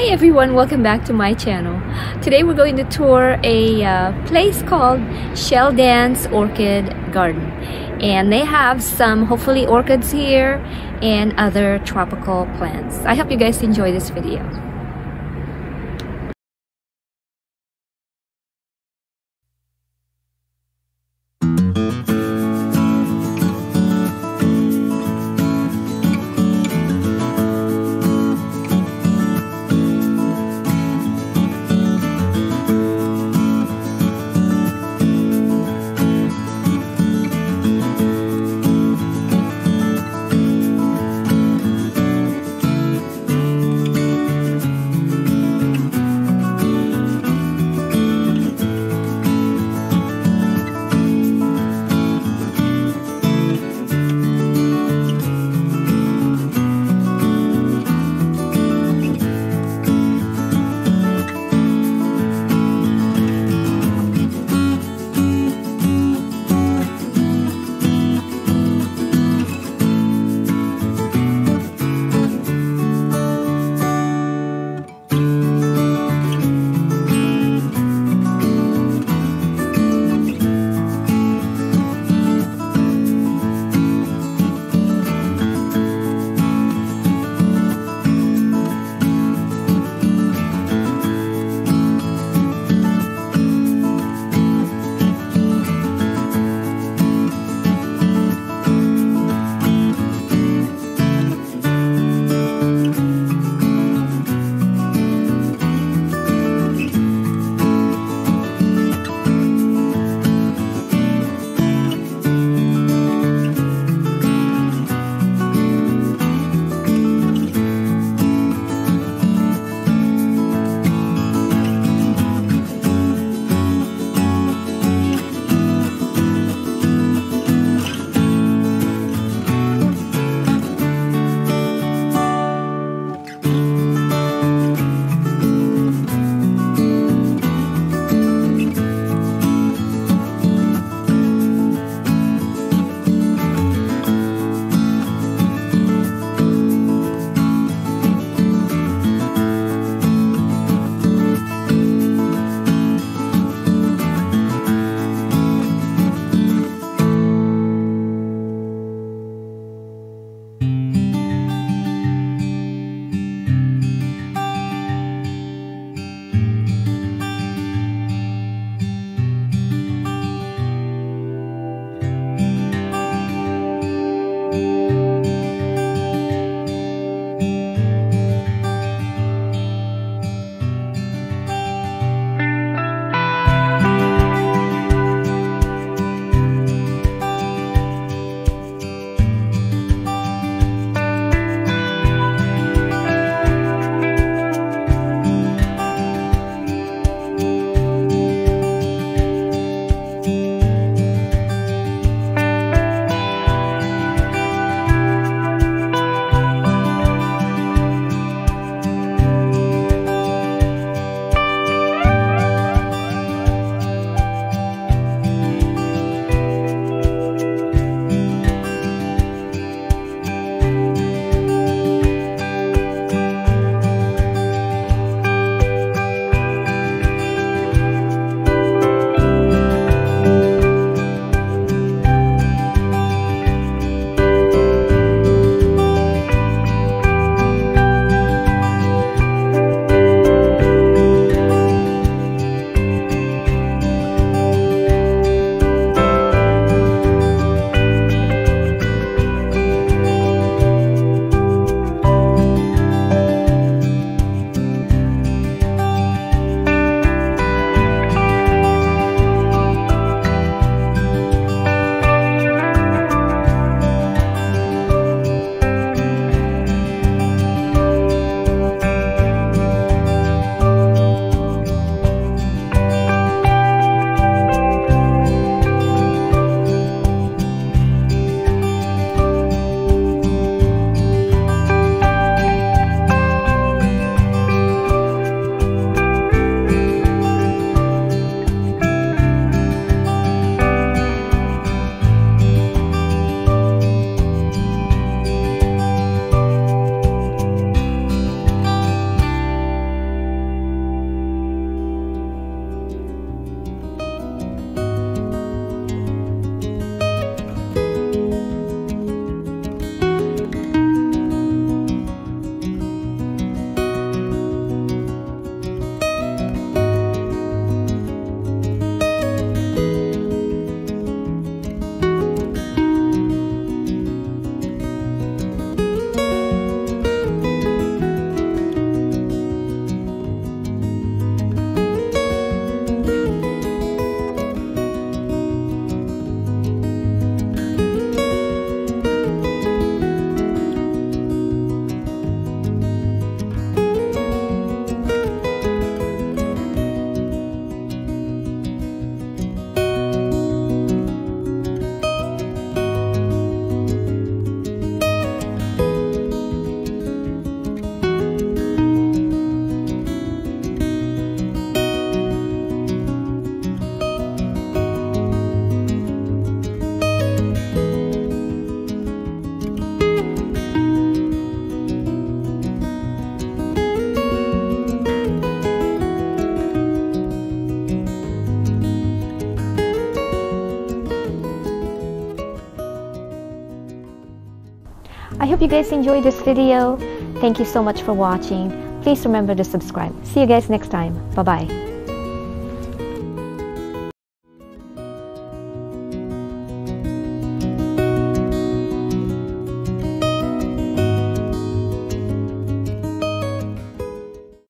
Hi everyone, welcome back to my channel. Today we're going to tour a uh, place called Shell Dance Orchid Garden. And they have some, hopefully, orchids here and other tropical plants. I hope you guys enjoy this video. Hope you guys enjoyed this video. Thank you so much for watching. Please remember to subscribe. See you guys next time. Bye-bye.